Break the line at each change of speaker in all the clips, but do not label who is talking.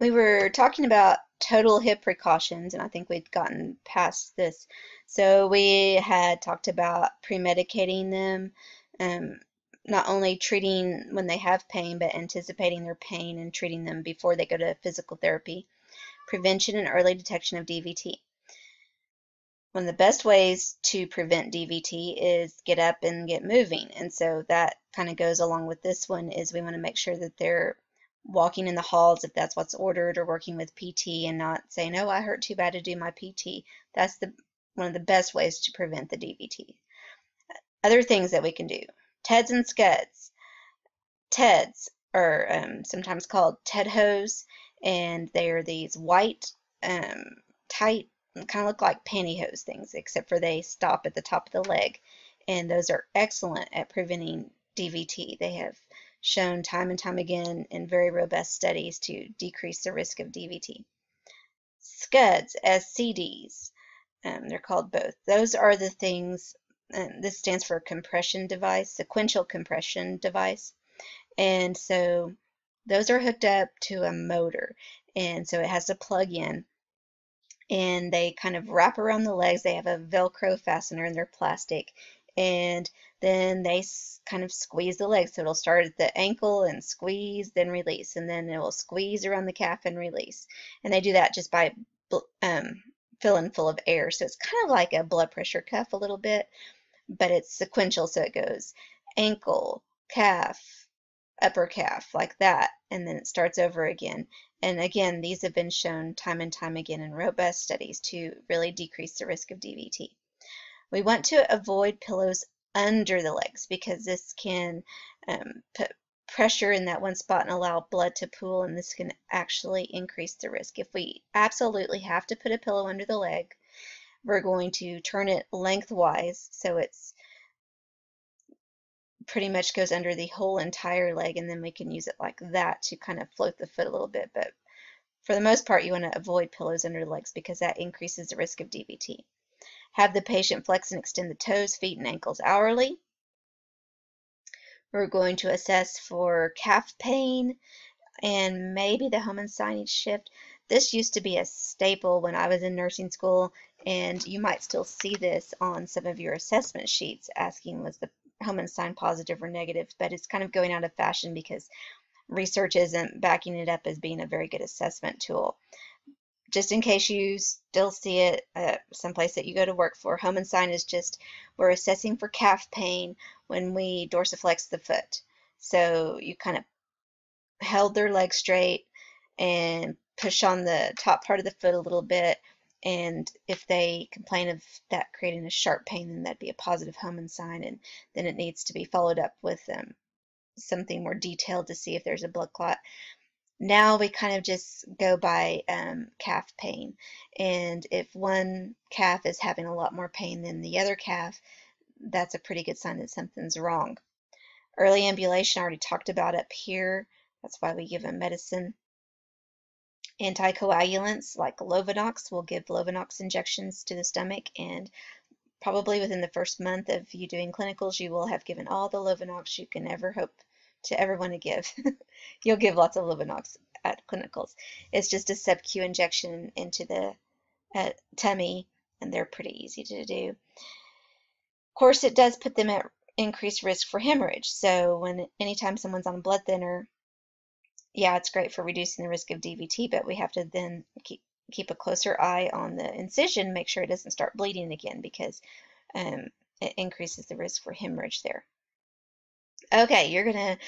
we were talking about total hip precautions, and I think we'd gotten past this. So we had talked about premedicating them, um, not only treating when they have pain, but anticipating their pain and treating them before they go to physical therapy, prevention and early detection of DVT. One of the best ways to prevent DVT is get up and get moving. And so that kind of goes along with this one is we want to make sure that they're walking in the halls if that's what's ordered or working with PT and not saying, oh, I hurt too bad to do my PT. That's the one of the best ways to prevent the DVT. Other things that we can do. TEDS and SCUDS. TEDS are um, sometimes called TED hose and they are these white, um, tight, kind of look like pantyhose things except for they stop at the top of the leg and those are excellent at preventing DVT. They have shown time and time again in very robust studies to decrease the risk of DVT. SCUDs, SCDs, um, they're called both. Those are the things, um, this stands for compression device, sequential compression device. And so those are hooked up to a motor. And so it has to plug in. And they kind of wrap around the legs. They have a Velcro fastener and they're plastic and then they kind of squeeze the leg. So it'll start at the ankle and squeeze, then release, and then it will squeeze around the calf and release. And they do that just by um, filling full of air. So it's kind of like a blood pressure cuff a little bit, but it's sequential. So it goes ankle, calf, upper calf, like that, and then it starts over again. And again, these have been shown time and time again in robust studies to really decrease the risk of DVT. We want to avoid pillows under the legs because this can um, put pressure in that one spot and allow blood to pool and this can actually increase the risk. If we absolutely have to put a pillow under the leg, we're going to turn it lengthwise so it's pretty much goes under the whole entire leg and then we can use it like that to kind of float the foot a little bit but for the most part you want to avoid pillows under the legs because that increases the risk of DVT. Have the patient flex and extend the toes, feet, and ankles hourly. We're going to assess for calf pain and maybe the Homans sign. This used to be a staple when I was in nursing school, and you might still see this on some of your assessment sheets asking was the Homans sign positive or negative, but it's kind of going out of fashion because research isn't backing it up as being a very good assessment tool just in case you still see it uh, someplace that you go to work for, Homans sign is just we're assessing for calf pain when we dorsiflex the foot. So you kind of held their leg straight and push on the top part of the foot a little bit. And if they complain of that creating a sharp pain, then that'd be a positive and sign. And then it needs to be followed up with um, something more detailed to see if there's a blood clot now we kind of just go by um, calf pain. And if one calf is having a lot more pain than the other calf, that's a pretty good sign that something's wrong. Early ambulation, I already talked about up here. That's why we give them medicine. Anticoagulants like Lovenox, we'll give Lovenox injections to the stomach and probably within the first month of you doing clinicals, you will have given all the Lovenox you can ever hope to everyone to give. You'll give lots of Lovenox at clinicals. It's just a sub-Q injection into the uh, tummy, and they're pretty easy to do. Of course, it does put them at increased risk for hemorrhage. So when anytime someone's on a blood thinner, yeah, it's great for reducing the risk of DVT, but we have to then keep keep a closer eye on the incision, make sure it doesn't start bleeding again because um, it increases the risk for hemorrhage there. Okay, you're going to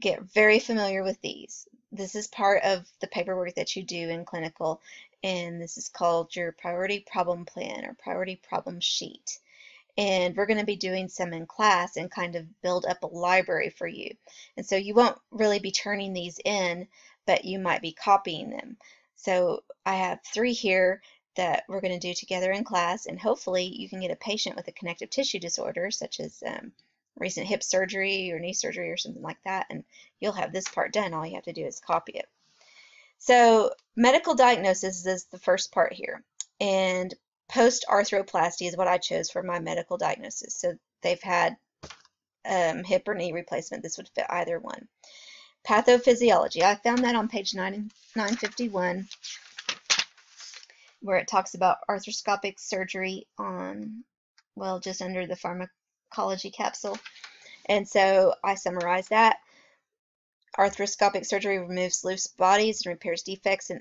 get very familiar with these. This is part of the paperwork that you do in clinical, and this is called your priority problem plan or priority problem sheet. And we're going to be doing some in class and kind of build up a library for you. And so you won't really be turning these in, but you might be copying them. So I have three here that we're going to do together in class, and hopefully you can get a patient with a connective tissue disorder, such as um, recent hip surgery or knee surgery or something like that, and you'll have this part done. All you have to do is copy it. So medical diagnosis is the first part here, and post-arthroplasty is what I chose for my medical diagnosis. So they've had um, hip or knee replacement. This would fit either one. Pathophysiology. I found that on page 9, 951 where it talks about arthroscopic surgery on, well, just under the pharmacology capsule. And so I summarize that. Arthroscopic surgery removes loose bodies and repairs defects and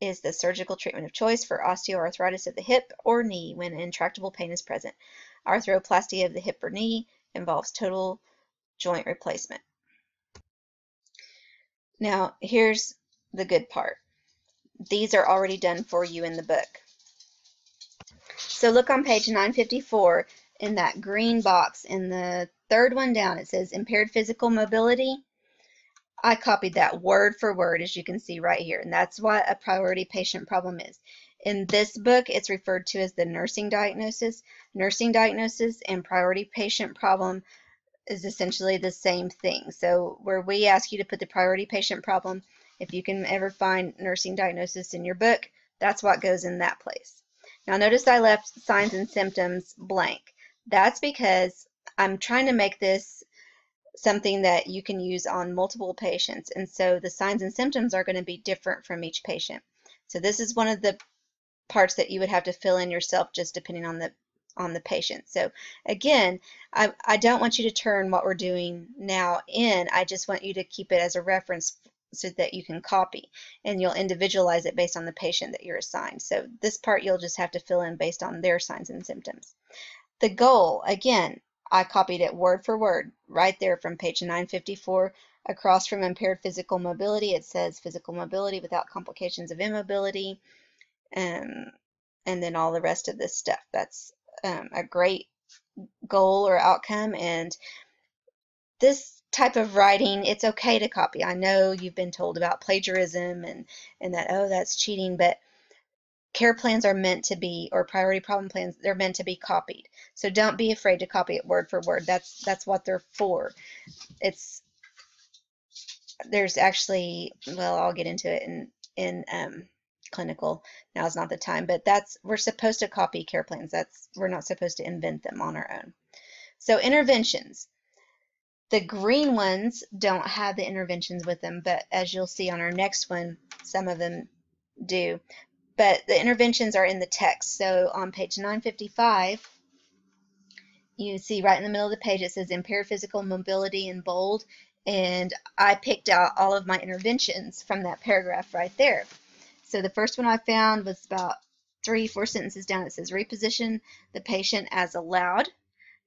is the surgical treatment of choice for osteoarthritis of the hip or knee when intractable pain is present. Arthroplasty of the hip or knee involves total joint replacement. Now, here's the good part. These are already done for you in the book. So look on page 954 in that green box in the third one down. It says impaired physical mobility. I copied that word for word as you can see right here and that's what a priority patient problem is. In this book it's referred to as the nursing diagnosis. Nursing diagnosis and priority patient problem is essentially the same thing. So where we ask you to put the priority patient problem, if you can ever find nursing diagnosis in your book, that's what goes in that place. Now notice I left signs and symptoms blank. That's because I'm trying to make this something that you can use on multiple patients and so the signs and symptoms are going to be different from each patient. So this is one of the parts that you would have to fill in yourself just depending on the on the patient. So again, I, I don't want you to turn what we're doing now in. I just want you to keep it as a reference so that you can copy and you'll individualize it based on the patient that you're assigned. So this part you'll just have to fill in based on their signs and symptoms. The goal, again, I copied it word for word right there from page 954 across from impaired physical mobility. It says physical mobility without complications of immobility um, and then all the rest of this stuff. That's um, a great goal or outcome and this type of writing, it's okay to copy. I know you've been told about plagiarism and, and that, oh, that's cheating, but care plans are meant to be, or priority problem plans, they're meant to be copied. So don't be afraid to copy it word for word. That's that's what they're for. It's there's actually, well, I'll get into it in in um, clinical. Now is not the time, but that's we're supposed to copy care plans. That's we're not supposed to invent them on our own. So interventions. The green ones don't have the interventions with them, but as you'll see on our next one, some of them do. But the interventions are in the text. So on page 955, you see right in the middle of the page it says impaired physical mobility in bold and I picked out all of my interventions from that paragraph right there. So the first one I found was about three, four sentences down. It says reposition the patient as allowed.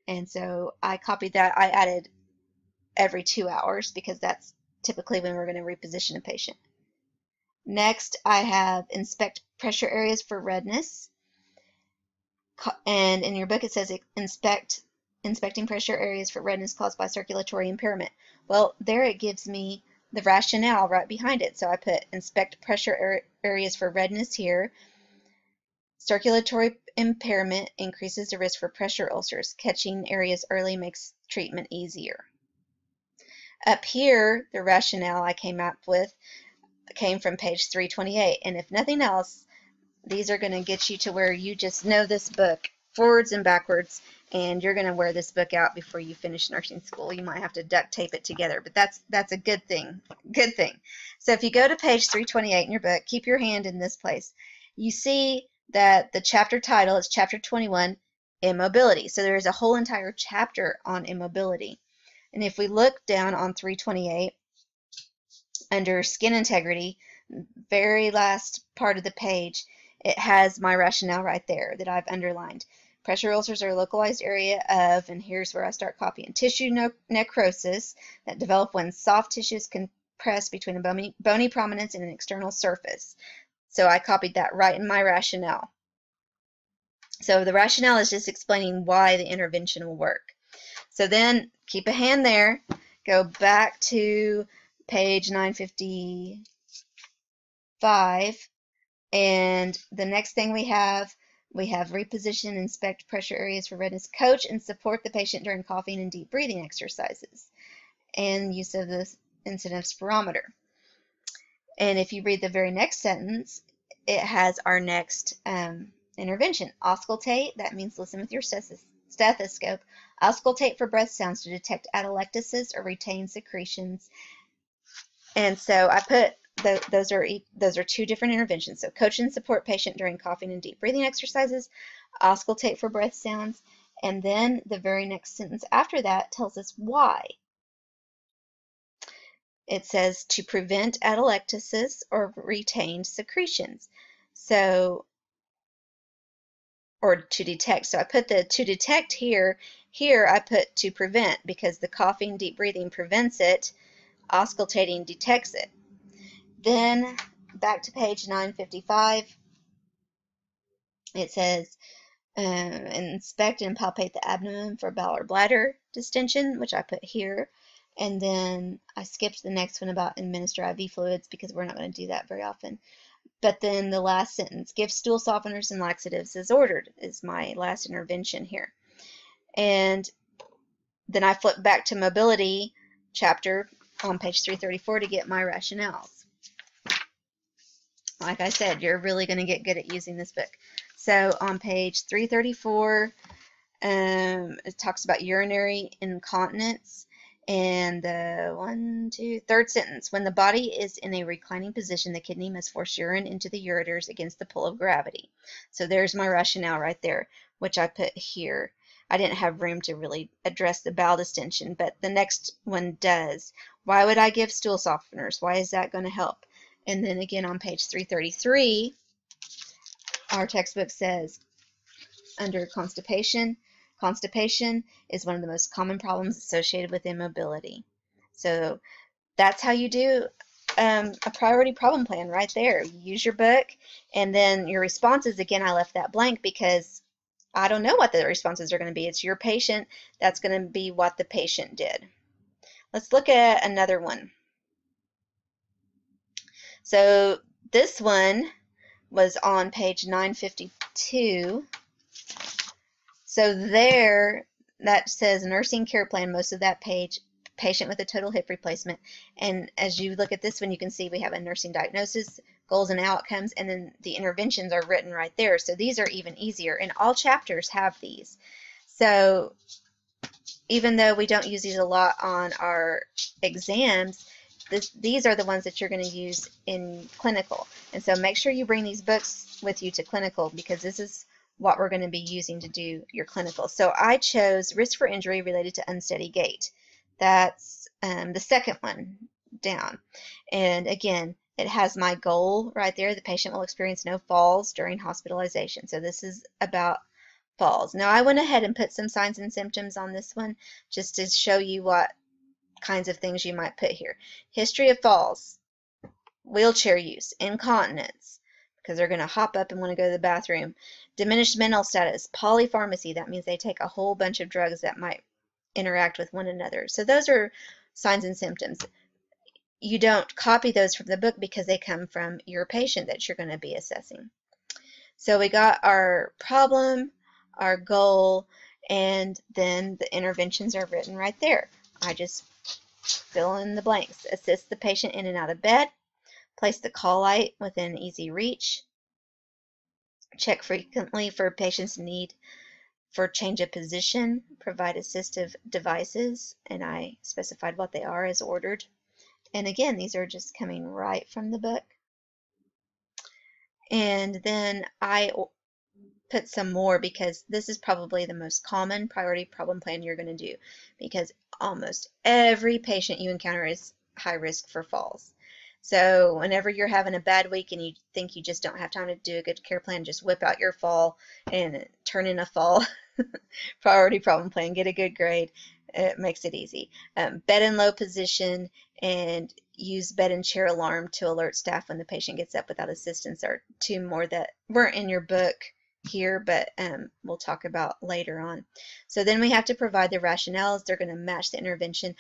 And so I copied that. I added every two hours because that's typically when we're going to reposition a patient. Next, I have inspect pressure areas for redness. And in your book, it says inspect inspecting pressure areas for redness caused by circulatory impairment. Well, there it gives me the rationale right behind it. So I put inspect pressure areas for redness here. Circulatory impairment increases the risk for pressure ulcers. Catching areas early makes treatment easier. Up here, the rationale I came up with came from page 328. And if nothing else, these are going to get you to where you just know this book forwards and backwards and you're going to wear this book out before you finish nursing school. You might have to duct tape it together, but that's that's a good thing. Good thing. So if you go to page 328 in your book, keep your hand in this place. You see that the chapter title is chapter 21, immobility. So there is a whole entire chapter on immobility. And if we look down on 328, under skin integrity, very last part of the page, it has my rationale right there that I've underlined. Pressure ulcers are a localized area of, and here's where I start copying, tissue no necrosis that develop when soft tissues compress between a bony, bony prominence and an external surface. So I copied that right in my rationale. So the rationale is just explaining why the intervention will work. So then keep a hand there, go back to page 955, and the next thing we have, we have reposition, inspect pressure areas for redness, coach and support the patient during coughing and deep breathing exercises, and use of the incentive spirometer. And if you read the very next sentence, it has our next um, intervention. Auscultate, that means listen with your stethoscope. Auscultate for breath sounds to detect atelectasis or retained secretions And so I put the, those are those are two different interventions. So coach and support patient during coughing and deep breathing exercises, auscultate for breath sounds, and then the very next sentence after that tells us why. It says to prevent atelectasis or retained secretions. So, or to detect. So I put the to detect here. Here I put to prevent because the coughing, deep breathing prevents it. Auscultating detects it. Then back to page 955. It says um, inspect and palpate the abdomen for bowel or bladder distension, which I put here. And then I skipped the next one about administer IV fluids because we're not going to do that very often. But then the last sentence, give stool softeners and laxatives as ordered, is my last intervention here. And then I flip back to mobility chapter on page 334 to get my rationales. Like I said, you're really going to get good at using this book. So on page 334, um, it talks about urinary incontinence. And the one, two, third sentence. When the body is in a reclining position, the kidney must force urine into the ureters against the pull of gravity. So there's my rationale right there, which I put here. I didn't have room to really address the bowel distension, but the next one does. Why would I give stool softeners? Why is that going to help? And then again on page 333, our textbook says under constipation, Constipation is one of the most common problems associated with immobility. So that's how you do um, a priority problem plan right there. You use your book and then your responses, again, I left that blank because I don't know what the responses are going to be. It's your patient. That's going to be what the patient did. Let's look at another one. So this one was on page 952 so there, that says nursing care plan, most of that page, patient with a total hip replacement. And as you look at this one, you can see we have a nursing diagnosis, goals and outcomes, and then the interventions are written right there. So these are even easier, and all chapters have these. So even though we don't use these a lot on our exams, this, these are the ones that you're going to use in clinical. And so make sure you bring these books with you to clinical because this is what we're going to be using to do your clinical. So I chose risk for injury related to unsteady gait. That's um, the second one down. And again, it has my goal right there. The patient will experience no falls during hospitalization. So this is about falls. Now I went ahead and put some signs and symptoms on this one just to show you what kinds of things you might put here. History of falls, wheelchair use, incontinence, because they're going to hop up and want to go to the bathroom. Diminished mental status, polypharmacy, that means they take a whole bunch of drugs that might interact with one another. So those are signs and symptoms. You don't copy those from the book because they come from your patient that you're going to be assessing. So we got our problem, our goal, and then the interventions are written right there. I just fill in the blanks. Assist the patient in and out of bed, Place the call light within easy reach. Check frequently for patient's need for change of position. Provide assistive devices, and I specified what they are as ordered. And again, these are just coming right from the book. And then I put some more because this is probably the most common priority problem plan you're going to do because almost every patient you encounter is high risk for falls. So whenever you're having a bad week and you think you just don't have time to do a good care plan, just whip out your fall and turn in a fall priority problem plan. Get a good grade. It makes it easy. Um, bed in low position and use bed and chair alarm to alert staff when the patient gets up without assistance are two more that weren't in your book here, but um, we'll talk about later on. So then we have to provide the rationales. They're going to match the intervention.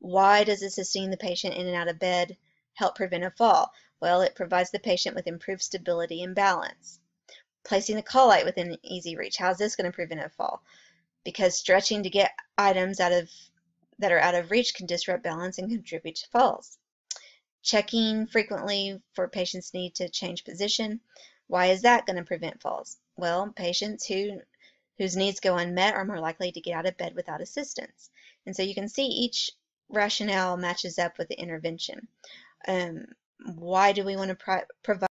Why does assisting the patient in and out of bed help prevent a fall? Well, it provides the patient with improved stability and balance. Placing the call light within easy reach. How is this going to prevent a fall? Because stretching to get items out of that are out of reach can disrupt balance and contribute to falls. Checking frequently for patients' need to change position. Why is that going to prevent falls? Well, patients who whose needs go unmet are more likely to get out of bed without assistance. And so you can see each rationale matches up with the intervention. Um, why do we want to provide